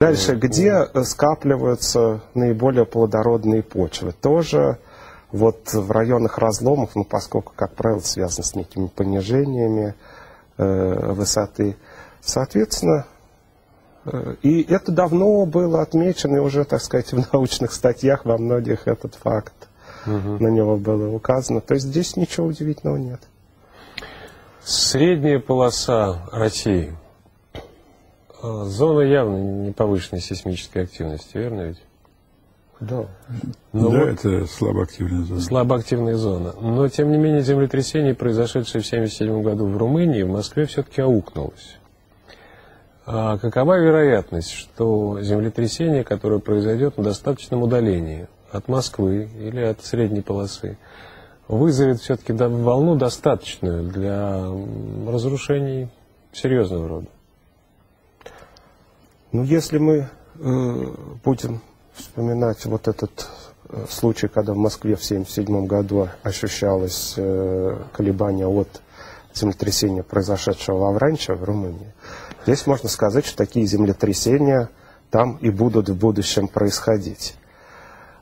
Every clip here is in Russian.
Дальше, где скапливаются наиболее плодородные почвы? Тоже вот в районах разломов, ну, поскольку, как правило, связано с некими понижениями э, высоты, соответственно, э, и это давно было отмечено, и уже, так сказать, в научных статьях во многих этот факт угу. на него было указано. То есть здесь ничего удивительного нет. Средняя полоса России. Э, зона явно не повышенной сейсмической активности, верно ведь? Да. Но да, вот это слабоактивная зона. Слабоактивная зона. Но, тем не менее, землетрясение, произошедшее в 1977 году в Румынии, в Москве все-таки аукнулось. А какова вероятность, что землетрясение, которое произойдет на достаточном удалении от Москвы или от средней полосы, вызовет все-таки волну достаточную для разрушений серьезного рода? Ну, если мы э, будем вспоминать вот этот э, случай, когда в Москве в 1977 году ощущалось э, колебание от землетрясения, произошедшего в Авранче, в Румынии, здесь можно сказать, что такие землетрясения там и будут в будущем происходить.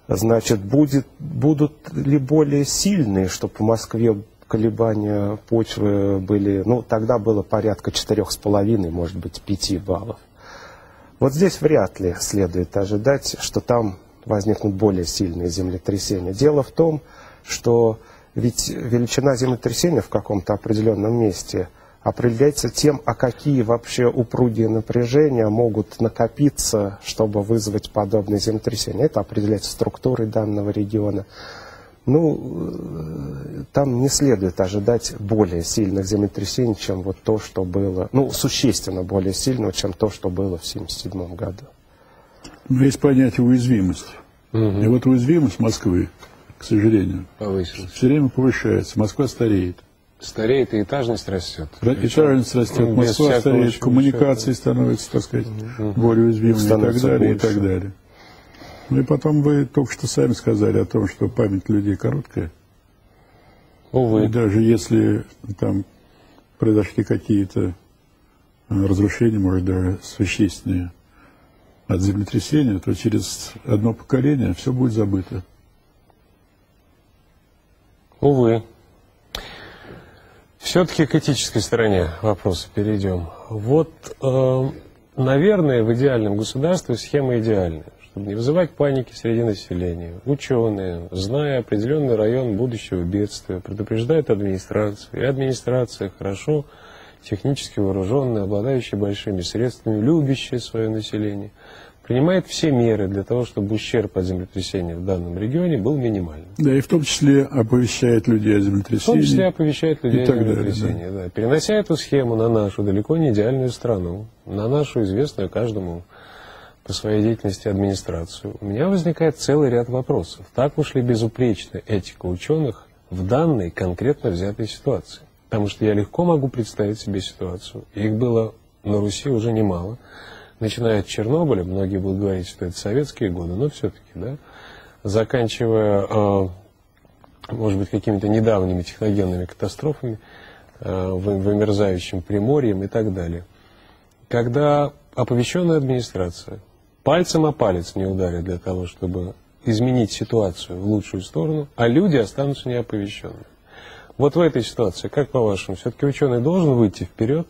Значит, будет, будут ли более сильные, чтобы в Москве колебания почвы были, ну, тогда было порядка четырех с половиной, может быть, пяти баллов. Вот здесь вряд ли следует ожидать, что там возникнут более сильные землетрясения. Дело в том, что ведь величина землетрясения в каком-то определенном месте определяется тем, а какие вообще упругие напряжения могут накопиться, чтобы вызвать подобные землетрясения. Это определяется структурой данного региона ну, э, там не следует ожидать более сильных землетрясений, чем вот то, что было, ну, существенно более сильного, чем то, что было в 1977 году. Ну, есть понятие уязвимости. Угу. И вот уязвимость Москвы, к сожалению, Повысилась. все время повышается. Москва стареет. Стареет и этажность растет. Этажность растет, ну, Москва стареет, коммуникации становятся, так сказать, угу. более уязвимыми и так далее, больше. и так далее. Ну и потом вы только что сами сказали о том, что память людей короткая. Увы. И даже если там произошли какие-то э, разрушения, может, даже существенные от землетрясения, то через одно поколение все будет забыто. Увы. Все-таки к этической стороне вопроса перейдем. Вот, э, наверное, в идеальном государстве схема идеальная не вызывать паники среди населения. Ученые, зная определенный район будущего бедствия, предупреждают администрацию. И администрация хорошо технически вооруженная, обладающая большими средствами, любящая свое население, принимает все меры для того, чтобы ущерб от землетрясения в данном регионе был минимальным. Да, и в том числе оповещает людей о землетрясении. В том числе оповещает людей о землетрясении, далее, да. да. Перенося эту схему на нашу далеко не идеальную страну, на нашу известную каждому по своей деятельности администрацию, у меня возникает целый ряд вопросов. Так уж ли безупречна этика ученых в данной конкретно взятой ситуации? Потому что я легко могу представить себе ситуацию. Их было на Руси уже немало. Начиная от Чернобыля, многие будут говорить, что это советские годы, но все-таки, да, заканчивая, э, может быть, какими-то недавними техногенными катастрофами, э, вымерзающим приморьем и так далее. Когда оповещенная администрация пальцем о палец не ударят для того, чтобы изменить ситуацию в лучшую сторону, а люди останутся неоповещенными. Вот в этой ситуации, как по-вашему, все-таки ученый должен выйти вперед,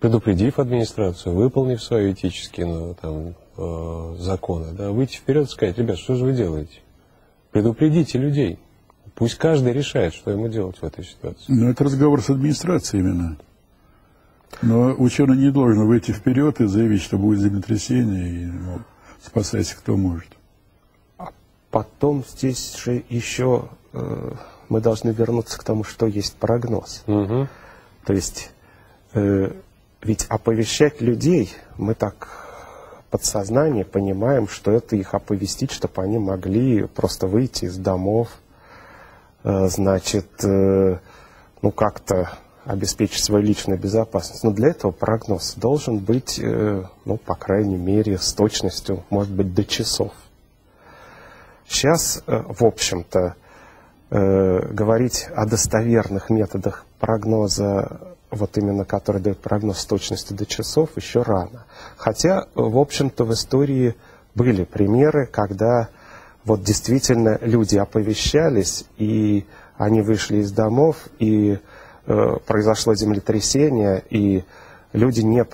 предупредив администрацию, выполнив свои этические ну, там, э, законы, да, выйти вперед и сказать, ребят, что же вы делаете? Предупредите людей. Пусть каждый решает, что ему делать в этой ситуации. Ну, это разговор с администрацией именно. Но ученый не должен выйти вперед и заявить, что будет землетрясение, и мол, спасайся кто может. А потом здесь же еще э, мы должны вернуться к тому, что есть прогноз. Угу. То есть, э, ведь оповещать людей, мы так подсознание понимаем, что это их оповестить, чтобы они могли просто выйти из домов, э, значит, э, ну как-то обеспечить свою личную безопасность. Но для этого прогноз должен быть, э, ну, по крайней мере, с точностью, может быть, до часов. Сейчас, э, в общем-то, э, говорить о достоверных методах прогноза вот именно который дает прогноз с точностью до часов, еще рано. Хотя, в общем-то, в истории были примеры, когда вот действительно люди оповещались, и они вышли из домов, и произошло землетрясение, и люди не,